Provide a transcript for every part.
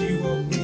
you open.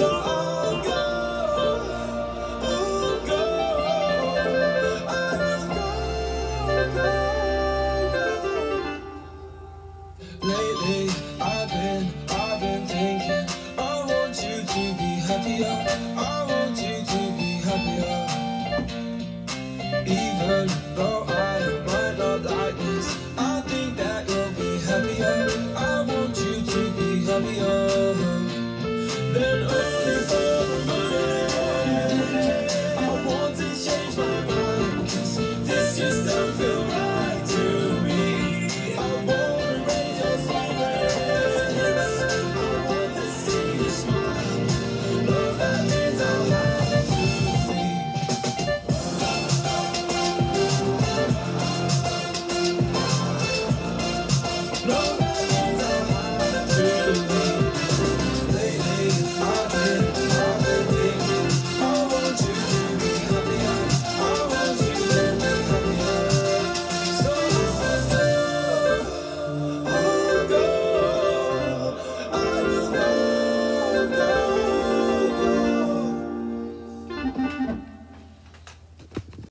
so then only